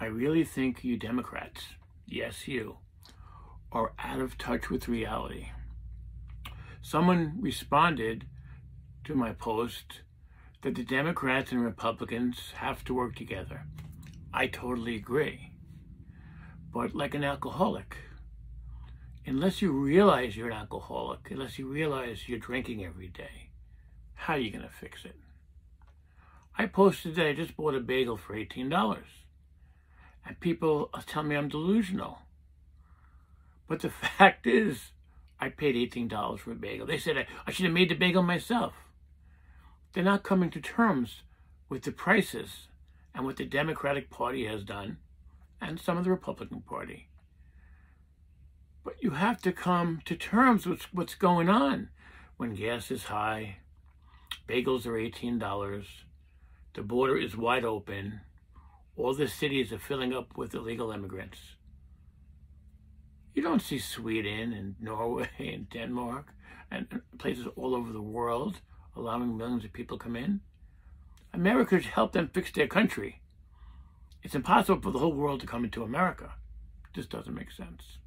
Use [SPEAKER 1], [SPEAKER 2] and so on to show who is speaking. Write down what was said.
[SPEAKER 1] I really think you Democrats, yes, you, are out of touch with reality. Someone responded to my post that the Democrats and Republicans have to work together. I totally agree. But like an alcoholic, unless you realize you're an alcoholic, unless you realize you're drinking every day, how are you going to fix it? I posted that I just bought a bagel for $18. And people tell me I'm delusional. But the fact is, I paid $18 for a bagel. They said I, I should have made the bagel myself. They're not coming to terms with the prices and what the Democratic Party has done and some of the Republican Party. But you have to come to terms with what's going on when gas is high, bagels are $18, the border is wide open, all the cities are filling up with illegal immigrants. You don't see Sweden and Norway and Denmark and places all over the world allowing millions of people come in. America should help them fix their country. It's impossible for the whole world to come into America. Just doesn't make sense.